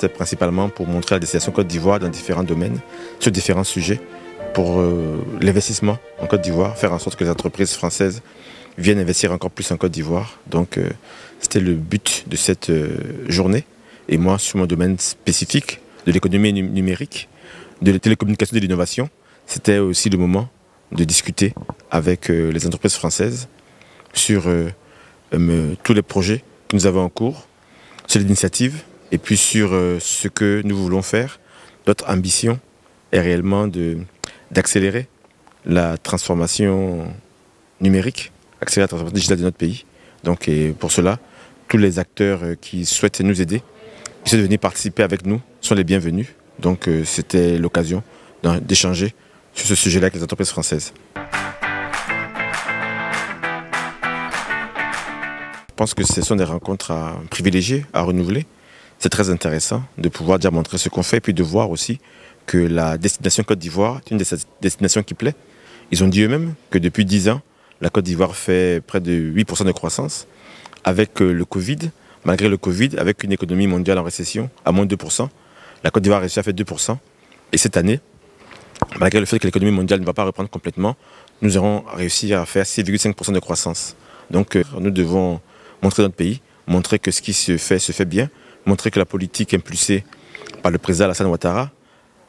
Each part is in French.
c'était principalement pour montrer la destination Côte d'Ivoire dans différents domaines, sur différents sujets, pour euh, l'investissement en Côte d'Ivoire, faire en sorte que les entreprises françaises viennent investir encore plus en Côte d'Ivoire. Donc euh, c'était le but de cette euh, journée. Et moi, sur mon domaine spécifique de l'économie numérique, de la télécommunication et de l'innovation, c'était aussi le moment de discuter avec les entreprises françaises sur tous les projets que nous avons en cours, sur l'initiative et puis sur ce que nous voulons faire. Notre ambition est réellement d'accélérer la transformation numérique accélérer la transformation digitale de notre pays. Donc et pour cela, tous les acteurs euh, qui souhaitent nous aider, qui souhaitent venir participer avec nous, sont les bienvenus. Donc euh, c'était l'occasion d'échanger sur ce sujet-là avec les entreprises françaises. Je pense que ce sont des rencontres à privilégier, à renouveler. C'est très intéressant de pouvoir dire montrer ce qu'on fait et puis de voir aussi que la destination Côte d'Ivoire est une des destinations qui plaît. Ils ont dit eux-mêmes que depuis 10 ans, la Côte d'Ivoire fait près de 8% de croissance. Avec euh, le Covid, malgré le Covid, avec une économie mondiale en récession à moins de 2%, la Côte d'Ivoire a réussi à faire 2%. Et cette année, malgré le fait que l'économie mondiale ne va pas reprendre complètement, nous aurons réussi à faire 6,5% de croissance. Donc euh, nous devons montrer notre pays, montrer que ce qui se fait se fait bien, montrer que la politique impulsée par le président Alassane Ouattara,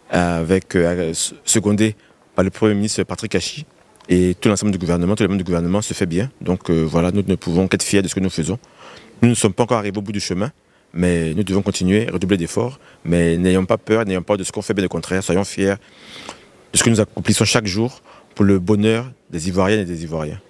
avec euh, secondé par le Premier ministre Patrick Hachi, et tout l'ensemble du gouvernement, tout le monde du gouvernement se fait bien. Donc euh, voilà, nous ne pouvons qu'être fiers de ce que nous faisons. Nous ne sommes pas encore arrivés au bout du chemin, mais nous devons continuer, redoubler d'efforts. Mais n'ayons pas peur, n'ayons pas de ce qu'on fait, bien au contraire, soyons fiers de ce que nous accomplissons chaque jour pour le bonheur des Ivoiriennes et des Ivoiriens.